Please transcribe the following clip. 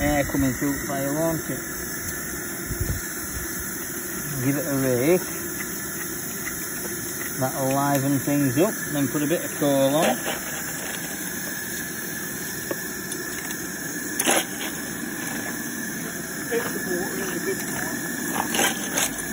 air coming through fire, won't it? Give it a rake. That'll liven things up, then put a bit of coal on. Extra water in the good.